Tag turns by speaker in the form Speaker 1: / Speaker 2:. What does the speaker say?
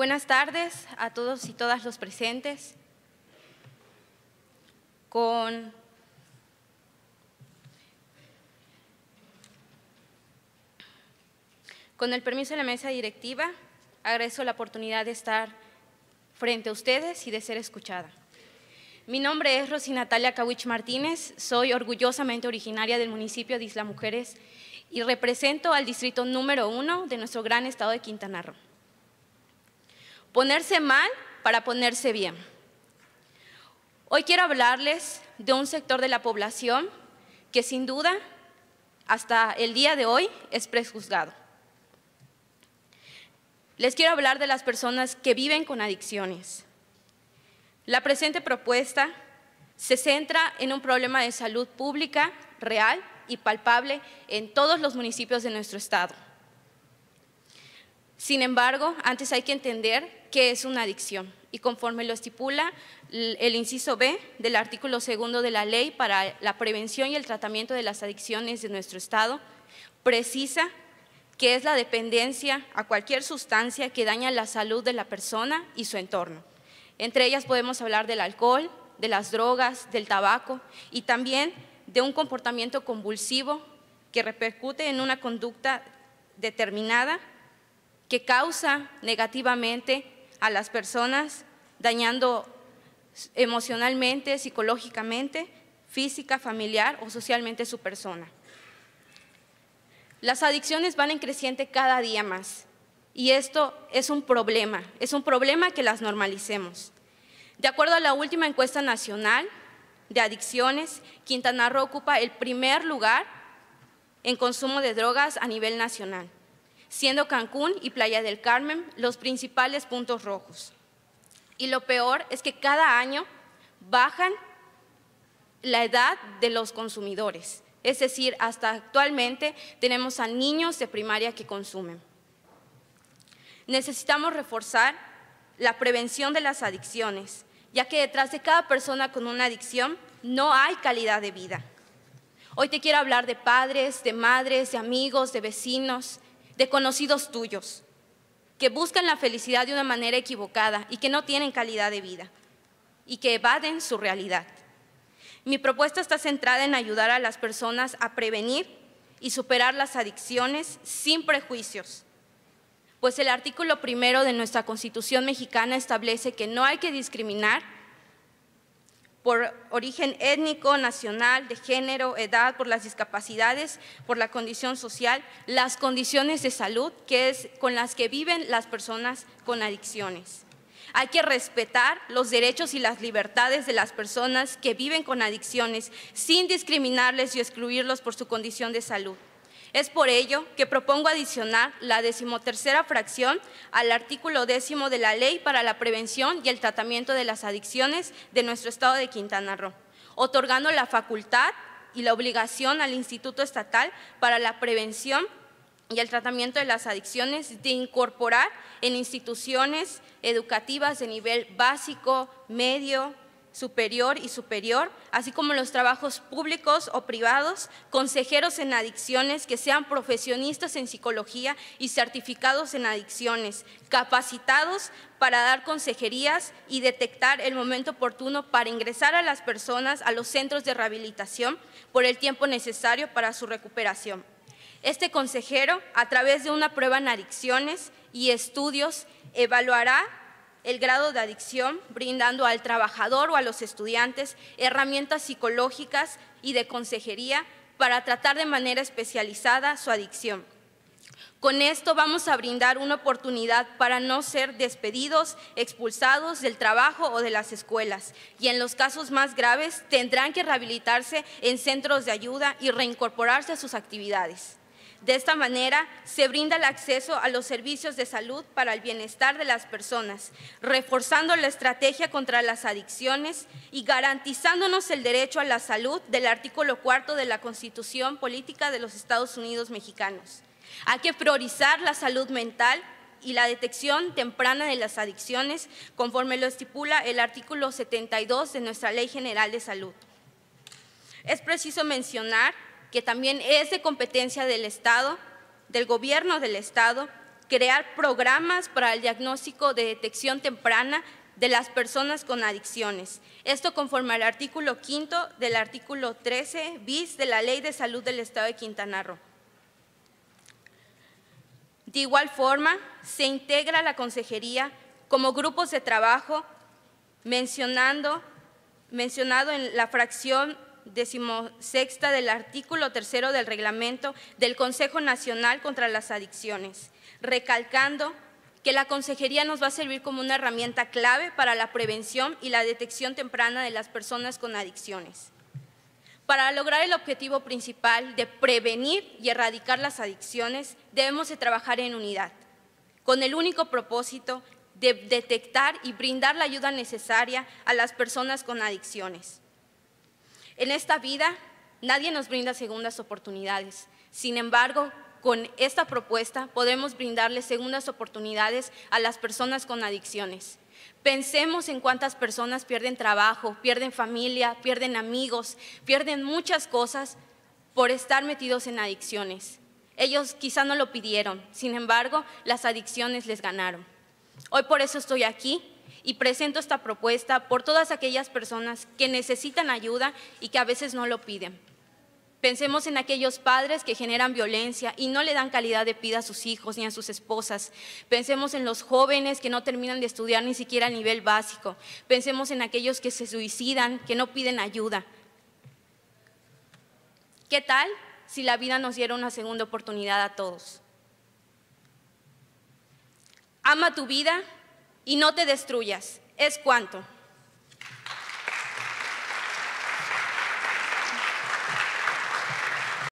Speaker 1: Buenas tardes a todos y todas los presentes. Con el permiso de la mesa directiva, agradezco la oportunidad de estar frente a ustedes y de ser escuchada. Mi nombre es Rosy Natalia Kawich Martínez, soy orgullosamente originaria del municipio de Isla Mujeres y represento al distrito número uno de nuestro gran estado de Quintana Roo. Ponerse mal para ponerse bien. Hoy quiero hablarles de un sector de la población que sin duda hasta el día de hoy es prejuzgado. Les quiero hablar de las personas que viven con adicciones. La presente propuesta se centra en un problema de salud pública real y palpable en todos los municipios de nuestro estado. Sin embargo, antes hay que entender qué es una adicción y conforme lo estipula el inciso B del artículo segundo de la Ley para la Prevención y el Tratamiento de las Adicciones de nuestro Estado, precisa que es la dependencia a cualquier sustancia que daña la salud de la persona y su entorno. Entre ellas podemos hablar del alcohol, de las drogas, del tabaco y también de un comportamiento convulsivo que repercute en una conducta determinada que causa negativamente a las personas, dañando emocionalmente, psicológicamente, física, familiar o socialmente su persona. Las adicciones van en creciente cada día más y esto es un problema, es un problema que las normalicemos. De acuerdo a la última encuesta nacional de adicciones, Quintana Roo ocupa el primer lugar en consumo de drogas a nivel nacional, siendo Cancún y Playa del Carmen los principales puntos rojos. Y lo peor es que cada año bajan la edad de los consumidores. Es decir, hasta actualmente tenemos a niños de primaria que consumen. Necesitamos reforzar la prevención de las adicciones, ya que detrás de cada persona con una adicción no hay calidad de vida. Hoy te quiero hablar de padres, de madres, de amigos, de vecinos, de conocidos tuyos, que buscan la felicidad de una manera equivocada y que no tienen calidad de vida y que evaden su realidad. Mi propuesta está centrada en ayudar a las personas a prevenir y superar las adicciones sin prejuicios, pues el artículo primero de nuestra Constitución mexicana establece que no hay que discriminar por origen étnico, nacional, de género, edad, por las discapacidades, por la condición social, las condiciones de salud que es con las que viven las personas con adicciones. Hay que respetar los derechos y las libertades de las personas que viven con adicciones sin discriminarles y excluirlos por su condición de salud. Es por ello que propongo adicionar la decimotercera fracción al artículo décimo de la Ley para la Prevención y el Tratamiento de las Adicciones de nuestro Estado de Quintana Roo, otorgando la facultad y la obligación al Instituto Estatal para la Prevención y el tratamiento de las adicciones, de incorporar en instituciones educativas de nivel básico, medio, superior y superior, así como los trabajos públicos o privados, consejeros en adicciones que sean profesionistas en psicología y certificados en adicciones, capacitados para dar consejerías y detectar el momento oportuno para ingresar a las personas a los centros de rehabilitación por el tiempo necesario para su recuperación. Este consejero, a través de una prueba en adicciones y estudios, evaluará el grado de adicción, brindando al trabajador o a los estudiantes herramientas psicológicas y de consejería para tratar de manera especializada su adicción. Con esto vamos a brindar una oportunidad para no ser despedidos, expulsados del trabajo o de las escuelas. Y en los casos más graves tendrán que rehabilitarse en centros de ayuda y reincorporarse a sus actividades. De esta manera, se brinda el acceso a los servicios de salud para el bienestar de las personas, reforzando la estrategia contra las adicciones y garantizándonos el derecho a la salud del artículo cuarto de la Constitución Política de los Estados Unidos Mexicanos. Hay que priorizar la salud mental y la detección temprana de las adicciones, conforme lo estipula el artículo 72 de nuestra Ley General de Salud. Es preciso mencionar que también es de competencia del Estado, del gobierno del Estado, crear programas para el diagnóstico de detección temprana de las personas con adicciones. Esto conforme al artículo quinto del artículo 13 bis de la Ley de Salud del Estado de Quintana Roo. De igual forma, se integra la consejería como grupos de trabajo mencionando, mencionado en la fracción decimosexta del artículo tercero del reglamento del Consejo Nacional contra las Adicciones, recalcando que la consejería nos va a servir como una herramienta clave para la prevención y la detección temprana de las personas con adicciones. Para lograr el objetivo principal de prevenir y erradicar las adicciones, debemos de trabajar en unidad, con el único propósito de detectar y brindar la ayuda necesaria a las personas con adicciones. En esta vida, nadie nos brinda segundas oportunidades. Sin embargo, con esta propuesta podemos brindarles segundas oportunidades a las personas con adicciones. Pensemos en cuántas personas pierden trabajo, pierden familia, pierden amigos, pierden muchas cosas por estar metidos en adicciones. Ellos quizá no lo pidieron, sin embargo, las adicciones les ganaron. Hoy por eso estoy aquí y presento esta propuesta por todas aquellas personas que necesitan ayuda y que a veces no lo piden. Pensemos en aquellos padres que generan violencia y no le dan calidad de vida a sus hijos ni a sus esposas. Pensemos en los jóvenes que no terminan de estudiar ni siquiera a nivel básico. Pensemos en aquellos que se suicidan, que no piden ayuda. ¿Qué tal si la vida nos diera una segunda oportunidad a todos? Ama tu vida y no te destruyas. Es cuanto.